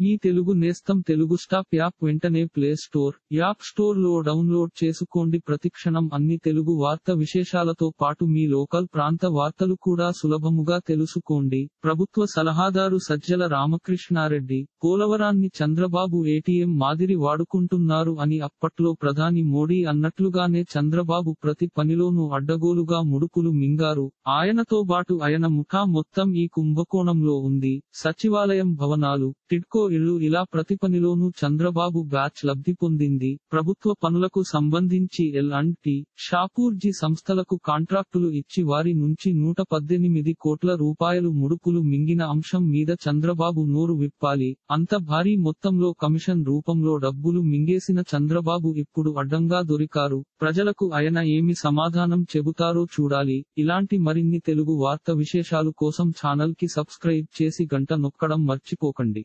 మీ తెలుగు నేస్తం Telugu stop app వెంటనే play store app స్టోర్లో డౌన్లోడ్ చేసుకోండి. ప్రతిక్షణం అన్ని తెలుగు వార్త విశేషాలతో పాటు మీ లోకల్ ప్రాంత వార్తలు కూడా సులభముగా తెలుసుకోండి. ప్రభుత్వ సలహాదారు సజ్జల రామకృష్ణారెడ్డి పోలవరాన్ని చంద్రబాబు ఏటీఎం మాదిరి వాడుకుంటున్నారు అని అప్పట్లో ప్రధాని మోడీ అన్నట్లుగానే చంద్రబాబు ప్రతి పనిలోనూ అడ్డగోలుగా ముడుపులు మింగారు. ఆయనతో బాటు ఆయన ముఠా మొత్తం ఈ కుంభకోణంలో ఉంది. సచివాలయం భవనాలు టిడ్కో ఇళ్ళు ఇలా ప్రతి పనిలోనూ చంద్రబాబు బ్యాచ్ లబ్ధి పొందింది. ప్రభుత్వ పనులకు సంబంధించి ఎల్ అండ్ టి షాపూర్జీ సంస్థలకు కాంట్రాక్టులు ఇచ్చి వారి నుంచి నూట పద్దెనిమిది కోట్ల రూపాయలు ముడుపులు మింగిన అంశం మీద చంద్రబాబు నోరు విప్పాలి. అంత భారీ మొత్తంలో కమిషన్ రూపంలో డబ్బులు మింగేసిన చంద్రబాబు ఇప్పుడు అడ్డంగా దొరికారు. ప్రజలకు ఆయన ఏమి సమాధానం చెబుతారో చూడాలి. ఇలాంటి మరిన్ని తెలుగు వార్త విశేషాలు కోసం ఛానల్కి సబ్స్క్రైబ్ చేసి గంట నొక్కడం మర్చిపోకండి.